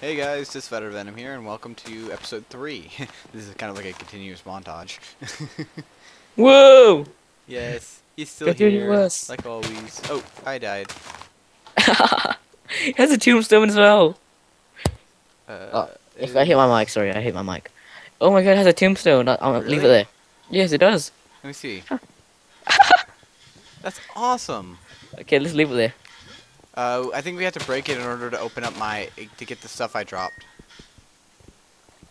Hey guys, this is Vetter Venom here, and welcome to episode 3. this is kind of like a continuous montage. Whoa! yes, he's still Continuous. here, like always. Oh, I died. he has a tombstone as well. Uh, Oh, I hit my mic, sorry, I hit my mic. Oh my god, it has a tombstone. I- I'll leave it there. Yes, it does. Let me see. That's awesome. Okay, let's leave it there. Uh, I think we have to break it in order to open up my, to get the stuff I dropped.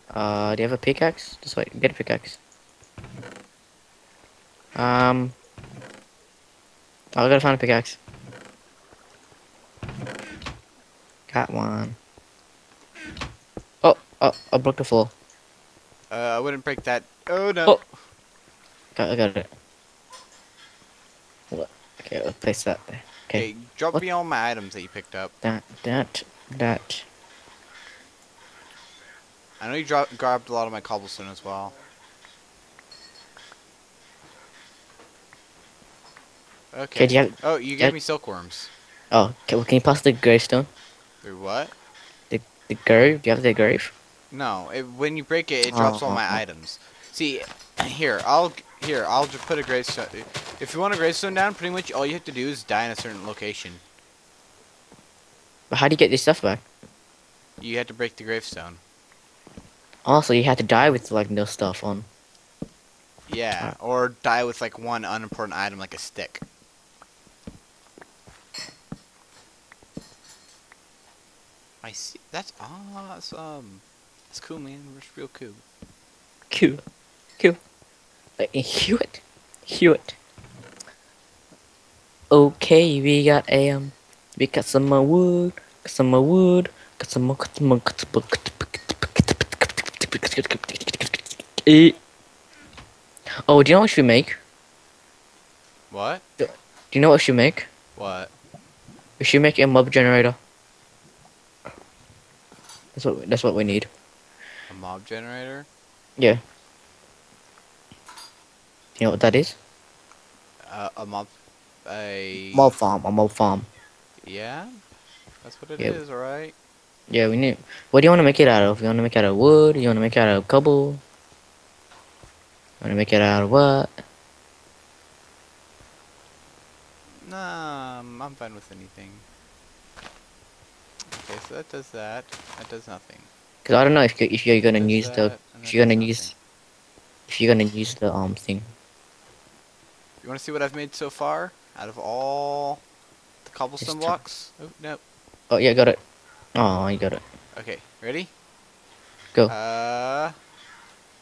Uh, do you have a pickaxe? Just wait, get a pickaxe. Um, I gotta find a pickaxe. Got one. Oh, oh, I broke the floor. Uh, I wouldn't break that. Oh no. Oh. Got, I got it. What? Okay, I'll place that there. Okay. Drop What? me all my items that you picked up. That, that, that. I know you dropped, grabbed a lot of my cobblestone as well. Okay. You have? Oh, you gave me silkworms. Oh, okay, well, can you pass the gravestone? Through what? The the grave? Do you have the grave? No, it, when you break it, it drops oh, all my Oh. items. See, here, I'll here, I'll just put a gravestone. If you want a gravestone down, pretty much all you have to do is die in a certain location. But how do you get this stuff back? You have to break the gravestone. Oh, also, you had to die with like no stuff on. Yeah, or die with like one unimportant item, like a stick. I see. That's awesome. That's cool, man. That's real cool. Cool, cool. Like Hewitt, Hewitt. Okay, we got a um, we got some more wood, got some more wood, got some more, got some more, got some more. Eh. Oh, do you know what we should make? What? Do you know what we make? What? We should make a mob generator. That's what that's what we need. A mob generator? Yeah. You know what that is? Uh, a mob. A. Mob farm, a mob farm. Yeah. That's what it Yeah. is. Right. Yeah, we need. What do you want to make it out of? You want to make it out of wood? You want to make it out of cobble? You want to make it out of what? Nah, I'm, fine with anything. Okay, so that does that. That does nothing. Because I don't know if you, if you're gonna use the if you're gonna does use if you're gonna use the um thing. You want to see what I've made so far out of all the cobblestone blocks? Oh no. Oh yeah, got it. Oh, you got it. Okay, ready? Go. Uh,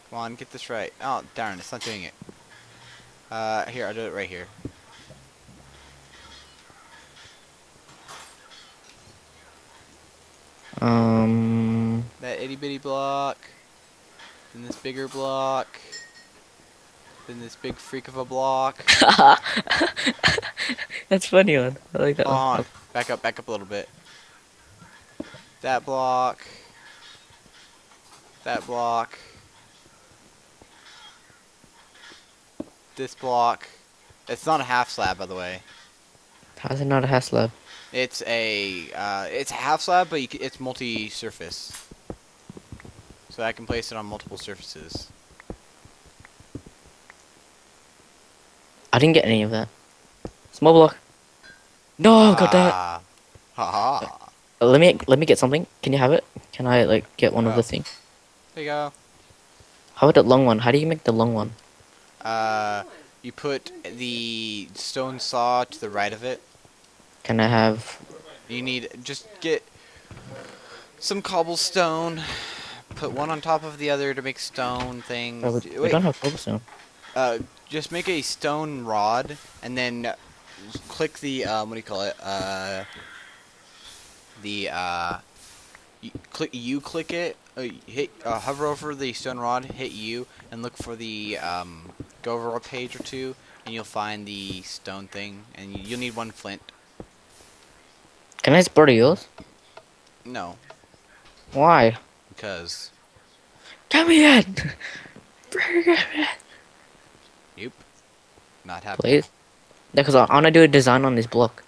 come on, get this right. Oh darn, it's not doing it. Uh, here, I'll do it right here. Um. That itty bitty block. Then this bigger block. Then this big freak of a block. That's funny one. I like that Hold one. on. Back up, back up a little bit. That block. That block. This block. It's not a half slab, by the way. How's it not a half slab? It's a uh, it's a half slab, but it's multi-surface. So I can place it on multiple surfaces. I didn't get any of that. Small block. No, I got that. Ah. Haha. Uh, Let me let me get something. Can you have it? Can I like get one of the things? There you go. How about the long one? How do you make the long one? Uh, you put the stone saw to the right of it. Can I have? You need just get some cobblestone. Put one on top of the other to make stone things. Oh, we, we don't have cobblestone. Uh, just make a stone rod and then click the um, what do you call it? Uh, the uh, you click you click it. Uh, hit uh, hover over the stone rod, hit U, and look for the um, go over a page or two, and you'll find the stone thing, and you- you'll need one flint. Can I borrow yours? No, Why? because Come me it. Bring it. Nope. Not happening. Please. Because I want to do a design on this block.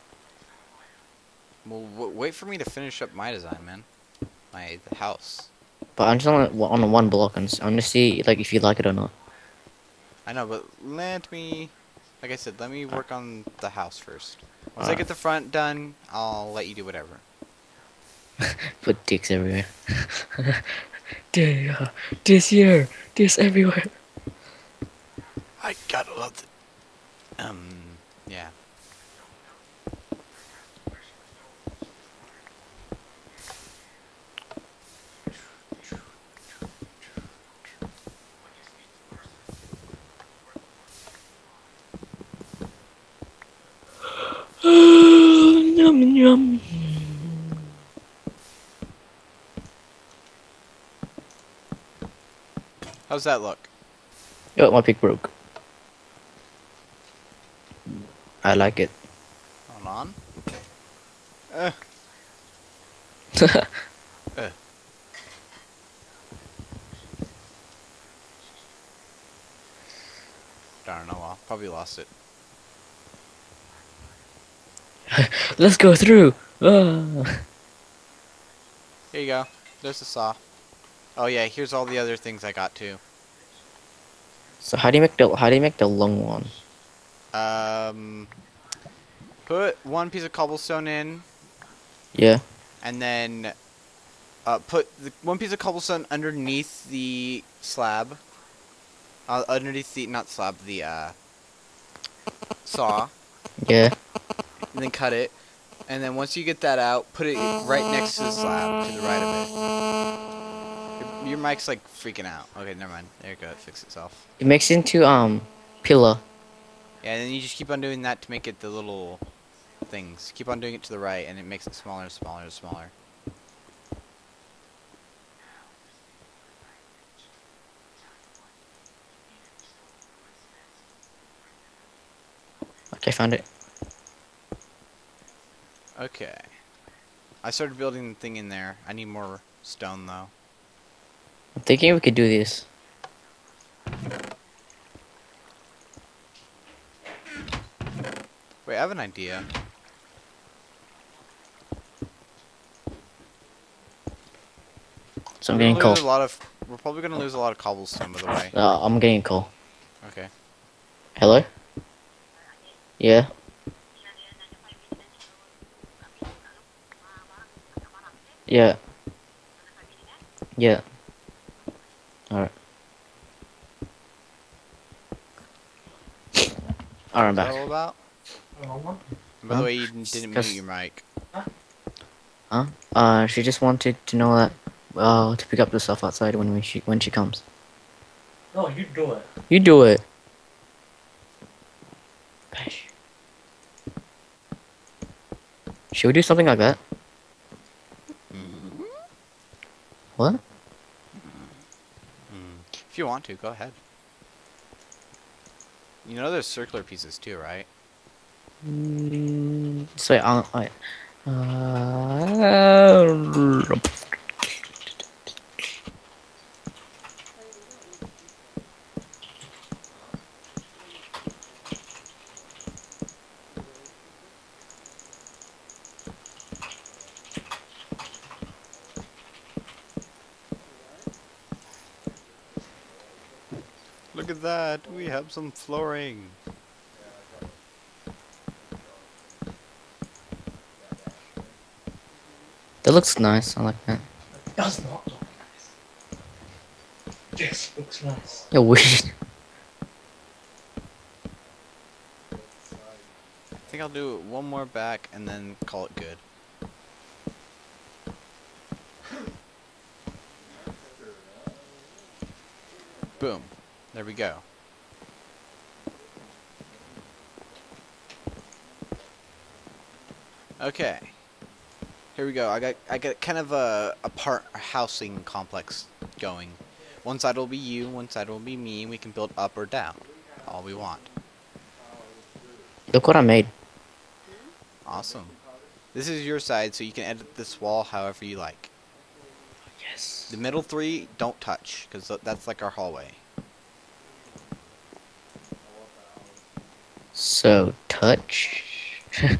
Well, w- wait for me to finish up my design, man. my house. But I'm just on on one block, and I'm gonna see like if you like it or not. I know, but let me, like I said, let me work on the house first. Once I Alright. get the front done, I'll let you do whatever. Put dicks everywhere. yeah, this year, this everywhere. I gotta love the. Um. Yeah. yum yum. How's that look? Oh, my pick broke. I like it. Hold on. Uh, uh. Darn, oh well. Probably lost it. Let's go through. Ah. Here you go. There's the saw. Oh yeah, here's all the other things I got too. So how do you make the how do you make the long one? Um, put one piece of cobblestone in, Yeah. and then uh, put the one piece of cobblestone underneath the slab. Uh, underneath the not slab, the uh, saw, Yeah. and then cut it. And then once you get that out, put it right next to the slab, to the right of it. Your, your mic's like freaking out. Okay, never mind. There you go. It fixed itself. It makes it into um pillar. Yeah, and then you just keep on doing that to make it the little things. Keep on doing it to the right, and it makes it smaller and smaller and smaller. Okay, found it. Okay. I started building the thing in there. I need more stone, though. I'm thinking we could do this. Wait, I have an idea. So I'm getting coal. a lot of. We're probably gonna lose a lot of cobblestone, by the way. Uh, I'm getting coal. Okay. Hello? Yeah. Yeah. Yeah. Alright. Alright, I'm back. All? By Huh? the way, you didn't mute Just- your mic. Huh? Uh, she just wanted to know that, uh, to pick up the stuff outside when we she when she comes. No, you do it. You do it. Bash. Should we do something like that? What? Hmm. If you want to, go ahead. You know there's circular pieces too, right? So I, I, uh, Look at that. We have some flooring. Looks nice. I like that. It does not look nice. This looks nice. Yeah, weird. I think I'll do one more back and then call it good. Boom. There we go. Okay. Here we go. I got I got kind of a a part housing complex going. One side will be you, one side will be me, and we can build up or down. All we want. Look what I made. Awesome. This is your side, so you can edit this wall however you like. Yes. The middle three, don't touch, because that's like our hallway. So touch.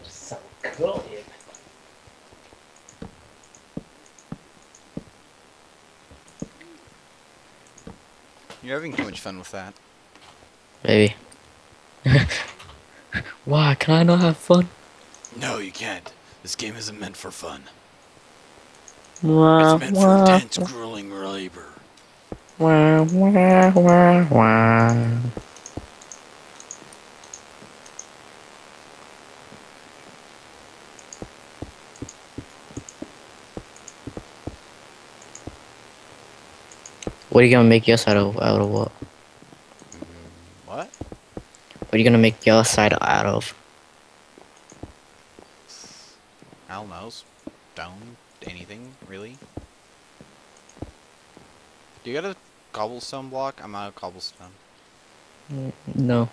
That just sounds cool, yeah. You're having too much fun with that. Maybe. Why can I not have fun? No, you can't. This game isn't meant for fun. Wah, It's meant for wah, intense, grueling labor. wah, wah, wah, wah. What are you gonna make yours out of? Out of what? What? What are you gonna make your side out of? I don't know. Stone? Anything, really? Do you got a cobblestone block? I'm out of cobblestone. Mm, no.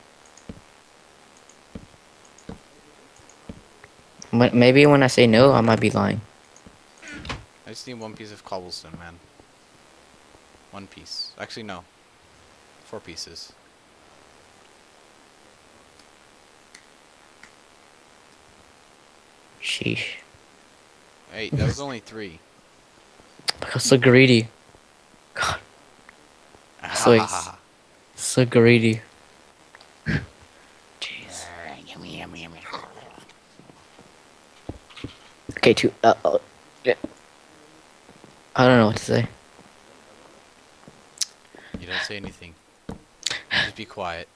Maybe when I say no, I might be lying. I just need one piece of cobblestone, man. One piece. Actually, no. Four pieces. Sheesh. Hey, that was only three. Because so greedy. God, So Ah, so greedy. Jeez. Okay, two. Uh, uh, yeah. I don't know what to say. You don't say anything. You just be quiet.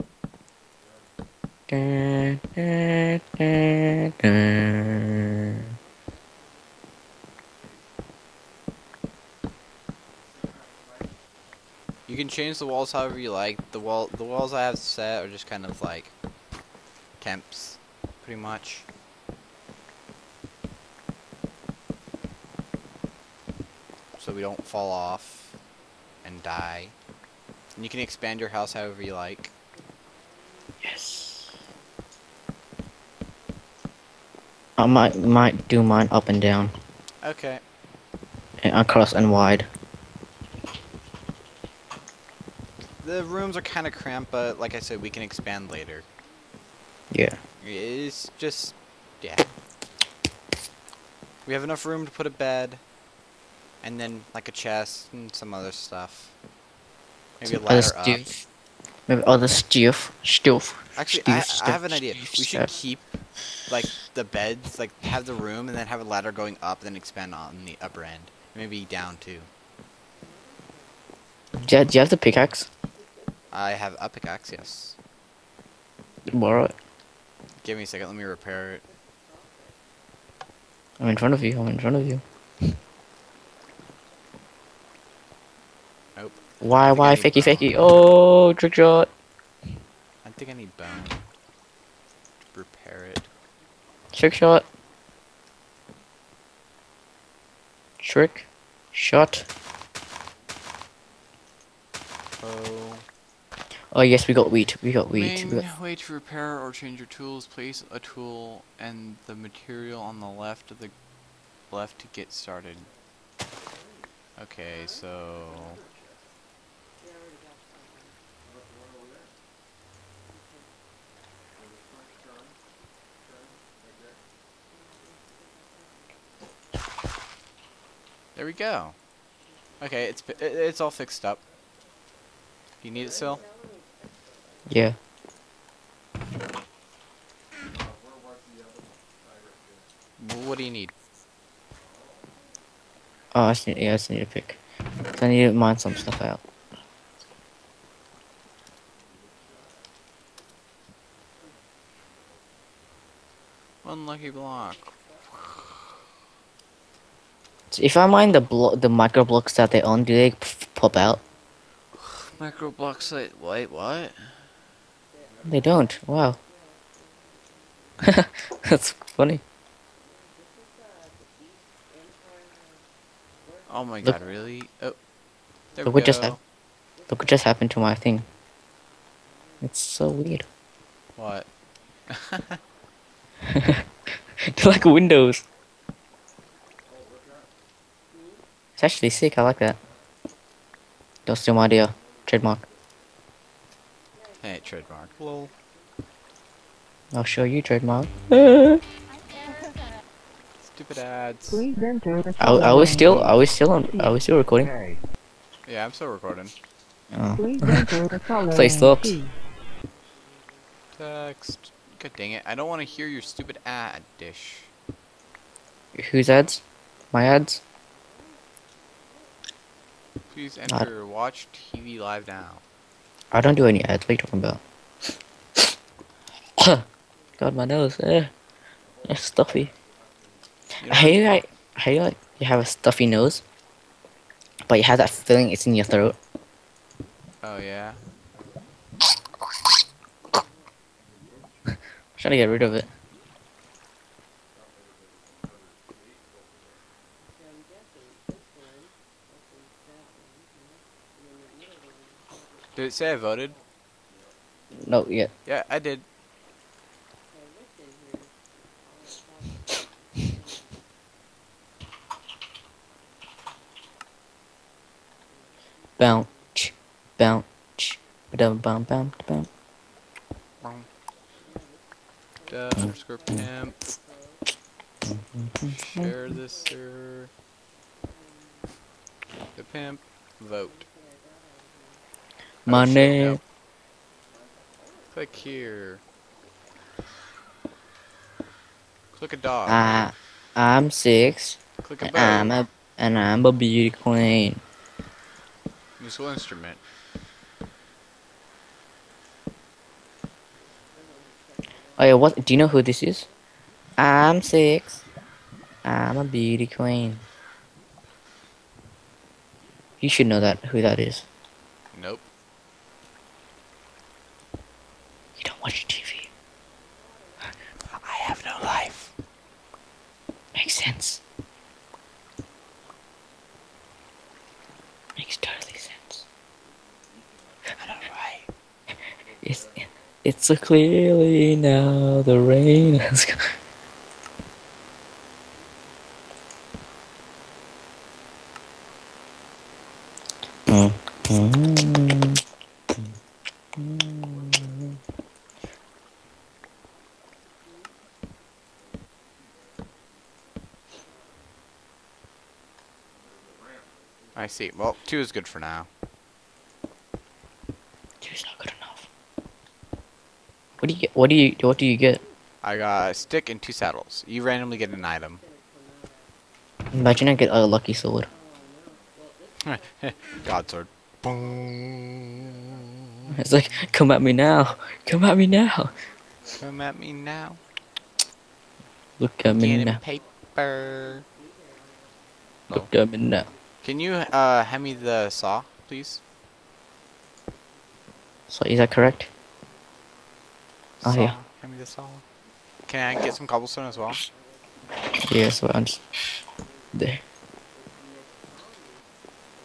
You can change the walls however you like. The wall, the walls I have set are just kind of like camps, pretty much. So we don't fall off and die. And you can expand your house however you like. Yes. I might might do mine up and down, Okay. and across and wide. The rooms are kind of cramped, but like I said, we can expand later. Yeah. It's just, yeah. We have enough room to put a bed, and then like a chest and some other stuff. Maybe a Some other ladder up. stuff. Maybe other stuff. Stuff. Actually, I, stuff, I have an idea. stuff, We should stuff. keep like the beds, like have the room, and then have a ladder going up, and then expand on the upper end. Maybe down too. Yeah, do you have the pickaxe? I have a pickaxe, yes. Borrow it. Give me a second. Let me repair it. I'm in front of you. I'm in front of you. Nope. Why? I think I Why? Fakey, fakey. Oh, trick shot. I think I need bone to repair it. Trick shot. Trick shot. Oh. Oh yes, we got wheat. We got wheat. We Main got... way to repair or change your tools, place a tool and the material on the left of the left to get started. Okay, so There we go. Okay, it's it- it's all fixed up. Do you need it still? Yeah. What do you need? Oh, I just need, yeah, I just need to pick. I need to mine some stuff out. Unlucky block. If I mine the blo- the micro blocks that they own, do they pop out? Micro block site. Wait, what? They don't. Wow. That's funny. Oh my Look- god, really? Oh. There Look we what just happened. Look what just happened to my thing. It's so weird. What? They're like windows. It's actually sick. I like that. Don't steal my idea. Trademark. Hey, trademark. Lol. I'll show you trademark. Stupid ads. Please enter the I, I was still. are we still on. I was still recording. Okay. Yeah, I'm still recording. Oh. Please enter the Play stops. Text. God dang it! I don't want to hear your stupid ad dish. Whose ads? My ads? Please enter watch TV live now. I don't do any ads. What are you talking about? God, my nose. Eh. It's stuffy. You I know- hate like, I hate like you have a stuffy nose, but you have that feeling it's in your throat. Oh yeah. I'm trying to get rid of it. Did it say I voted? No, yeah. Yeah, I did. Bounce, bounce. Wrong. Dub underscore pimp. Share this, sir. The pimp. Vote. Oh, shit, Money. no. Click here. Click a dog. I, I'm six. Click a bow. I'm a, and I'm a beauty queen. Musical instrument. Oh yeah, what? Do you know who this is? I'm six. I'm a beauty queen. You should know that who that is. Nope. You don't watch TV. I have no life. Makes sense. Makes totally sense. I know, right? It's it's so clearly now the rain has come. I see. Well, two is good for now. Two's not good enough. What do you? What do you what do you get? I got a stick and two saddles. You randomly get an item. Imagine I get a lucky sword. God sword. Boom. It's like, come at me now, come at me now. Come at me now. Look at me Get in now. paper. Oh. Look at me now. Can you uh hand me the saw, please? So is that correct? Oh, Saw. yeah. Hand me the saw. Can I get some cobblestone as well? Yes, so I'm just there.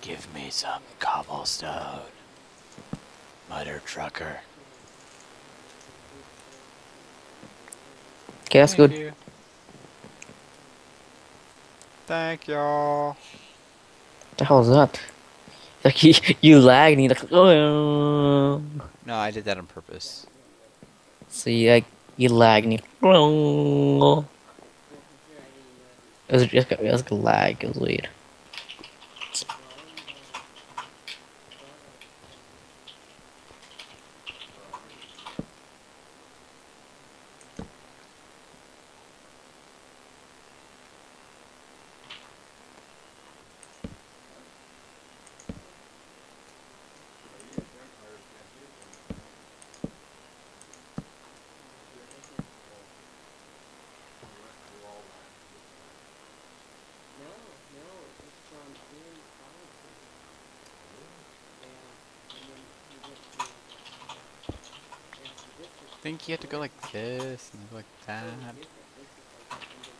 Give me some cobblestone. Mother trucker. Okay, that's good. You. Thank y'all. the hell is that? Like you, you lag and you're like, oh. No, I did that on purpose. So you like you lag and you. oh. It was just it was lag. It was weird. To go like this and go like that.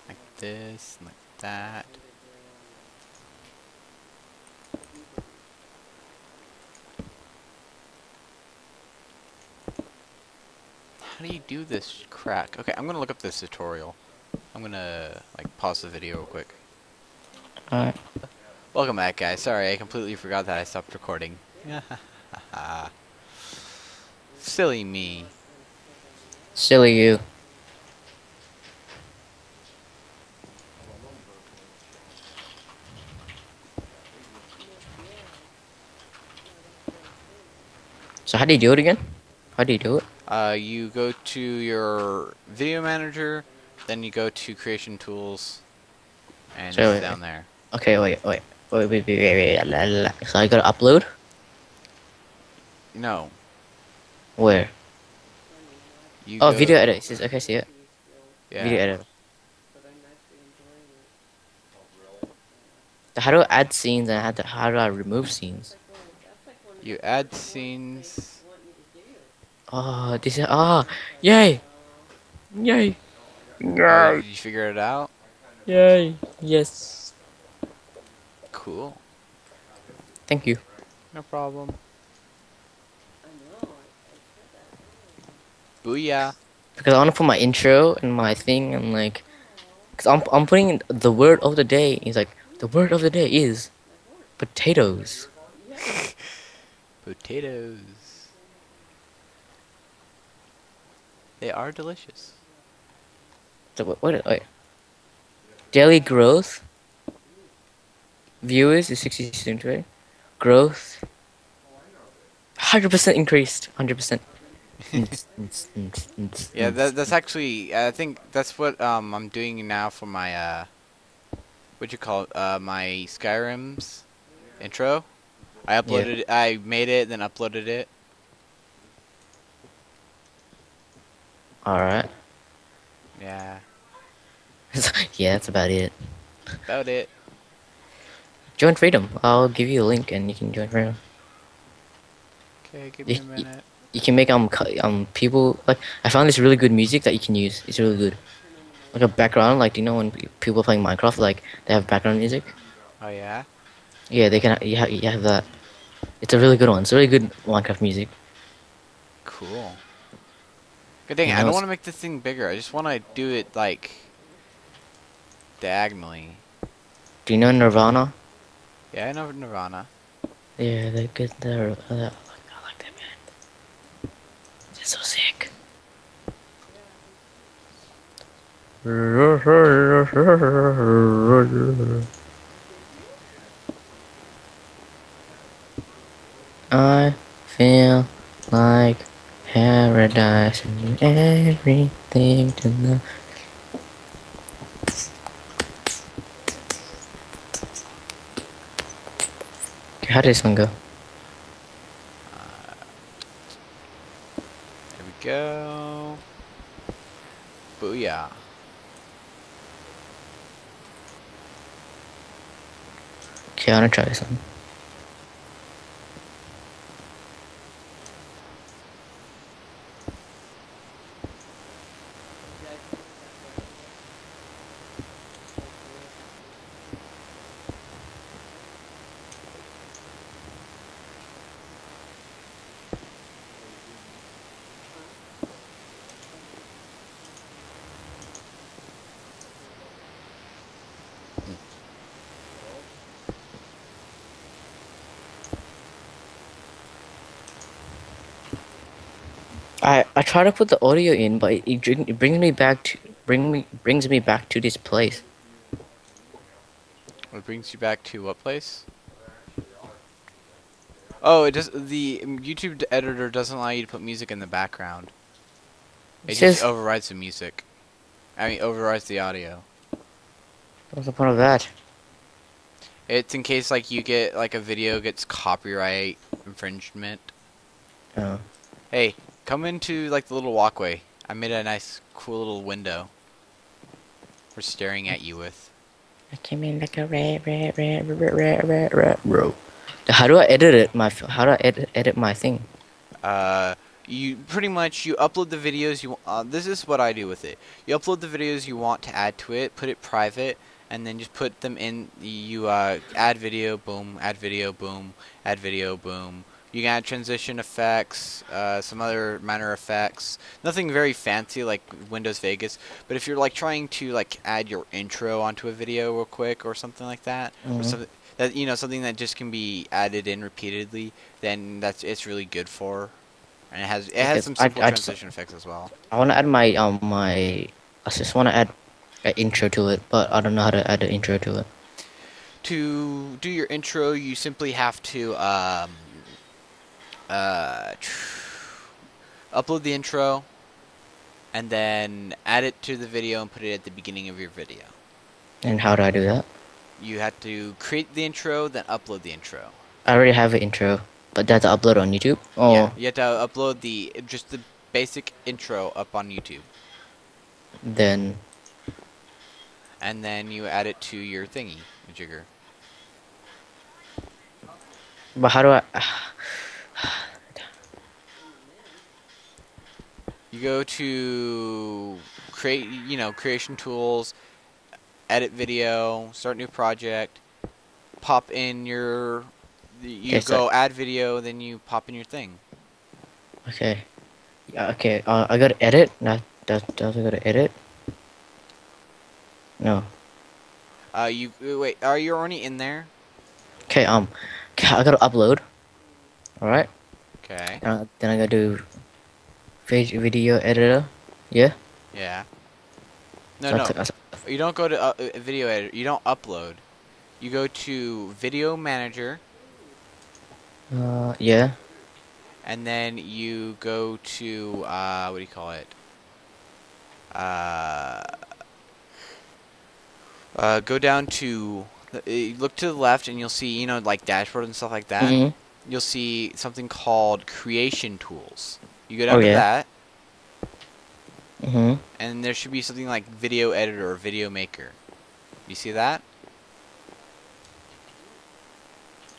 Like this and like that. How do you do this crack? Okay, I'm gonna look up this tutorial. I'm gonna like pause the video real quick. Alright. Welcome back, guys. Sorry, I completely forgot that I stopped recording. Silly me. Silly you. So how do you do it again? How do you do it? Uh, you go to your video manager, then you go to creation tools, and So it's wait, down there. Okay, wait, wait, wait, wait, wait, wait, wait. la. So I gotta upload. No. Where? You Oh, go- video edit. Says- Okay, see it. Yeah. Video edit. So How do I add scenes and how do, how do I remove scenes? You add scenes. Oh, this is ah, yay, yay, Oh, did you figure it out? yay, yes. Cool. Thank you. No problem. Booyah. Because I want to put my intro and my thing and like, cause I'm I'm putting the word of the day. It's like the word of the day is potatoes. Potatoes. They are delicious. So what? What? Wait. Daily growth. Viewers is sixty students, right? Growth. Hundred percent increased. Hundred percent. Yeah, that, that's actually. I think that's what um I'm doing now for my uh, what you call it? Uh, my Skyrim's intro. I uploaded. I made it, then uploaded it. All right. Yeah, yeah, that's about it. about it. Join Freedom. I'll give you a link and you can join Freedom. Okay, give me a minute. You can make um um people like I found this really good music that you can use. It's really good. Like a background, like do you know when people are playing Minecraft, like they have background music. Oh yeah. Yeah, they can. ha- You have, you have that. It's a really good one. It's a really good Minecraft music. Cool. Good thing. I don't want to make this thing bigger. I just want to do it like diagonally. Do you know Nirvana? Yeah, I know Nirvana. Yeah, they're good. They're, uh, I like I like that band. They're so sick. I feel like paradise and everything to know. How did this one go? There we go. Booyah. Okay, I'm gonna try this one. I I try to put the audio in, but it, it brings me back to bring me brings me back to this place. It brings you back to what place? Oh, it does. The um, YouTube editor doesn't allow you to put music in the background. It It just says- overrides the music. I mean, overrides the audio. What's the point of that? It's in case like you get like a video gets copyright infringement. Oh. Hey, come into like the little walkway. I made a nice, cool little window. We're staring at you with. I came in like a rat, rat, rat, rat, rat, rat, rat, bro. How do I edit it? My f- how do I edit edit my thing? Uh, you pretty much you upload the videos you. Uh, this is what I do with it. You upload the videos you want to add to it, put it private, and then just put them in. You uh, add video, boom. Add video, boom. Add video, boom. You can add transition effects, uh, some other minor effects. Nothing very fancy like Windows Vegas. But if you're like trying to like add your intro onto a video real quick or something like that, or Mhm. something that you know something that just can be added in repeatedly, then that's it's really good for. And it has it has some simple I just- transition effects as well. I want to add my um my. I just want to add an intro to it, but I don't know how to add an intro to it. To do your intro, you simply have to um, uh, upload the intro, and then add it to the video and put it at the beginning of your video. And how do I do that? You have to create the intro, then upload the intro. I already have an intro, but that's upload on YouTube. Oh, Yeah, you have to upload the just the basic intro up on YouTube, then and then you add it to your thingy, jigger. but how do I? You go to create, you know, creation tools, edit video, start new project, pop in your, you Okay, so- go add video, then you pop in your thing. Okay. Yeah, okay. Uh, I gotta edit. Not that. Does I gotta edit? No. Uh, you wait, are you already in there? Okay. Um. I gotta upload. All right. Okay. Uh, then I gotta do vid- video editor. Yeah. Yeah. No, So no. You don't go to uh, video editor. You don't upload. You go to video manager, Uh. Yeah. and then you go to uh, what do you call it? Uh, uh, go down to uh, look to the left, and you'll see you know like dashboard and stuff like that. Mhm. You'll see something called creation tools. You go down Oh, to yeah. that, Mhm. and there should be something like video editor or video maker. You see that?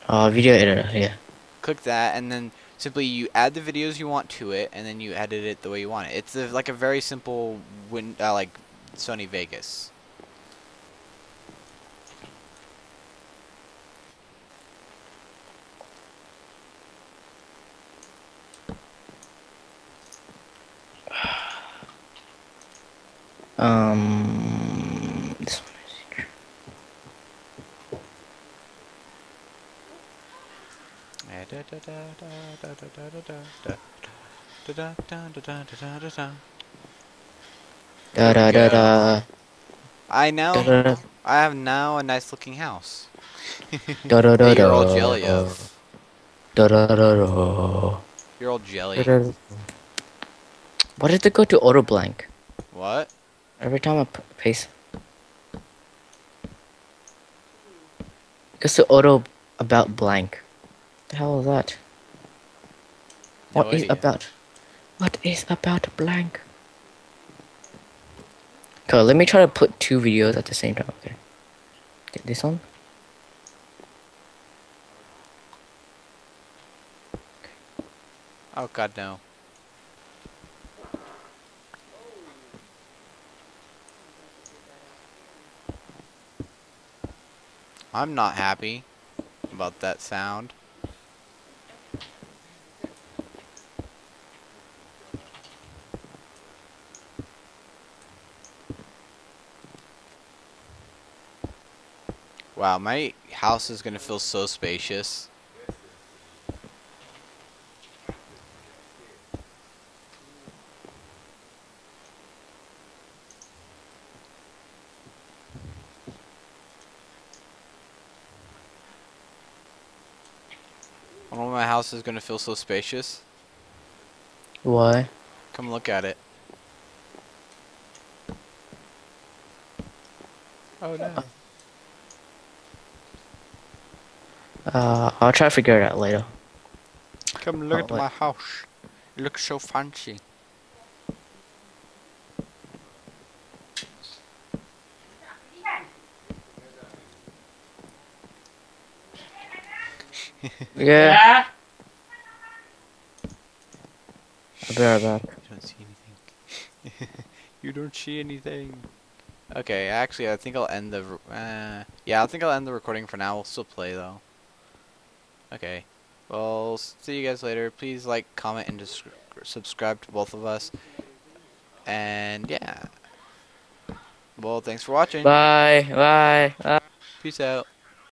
Uh. Video editor. Yeah. click that and then simply you add the videos you want to it and then you edit it the way you want it it's a, like a very simple win uh, like sony vegas Um. This one is. Da da da da. i Da now da da. da. i have now a nice looking house Da da da that you're all jelly of Da da da da. you're all jelly Da, da, da. Why did it go to auto blank? Every time I p- paste. Goes to auto about blank. The hell is that? No What is idea. about? What is about blank? Okay, let me try to put two videos at the same time. Okay. Get this one. oh god no i'm not happy about that sound Wow, my house is gonna feel so spacious. I don't know why my house is gonna feel so spacious. Why? Come look at it. Oh no. Uh, I'll try to figure it out later. Come look Oh, at wait. my house. It looks so fancy. Yeah. Yeah. I'll be right back. You don't see anything. you don't see anything. Okay, actually, I think I'll end the. Uh, yeah, I think I'll end the recording for now. We'll still play though. Okay. Well, see you guys later. Please like, comment, and dis- subscribe to both of us. And yeah. Well, thanks for watching. Bye. Bye. Bye. Peace out.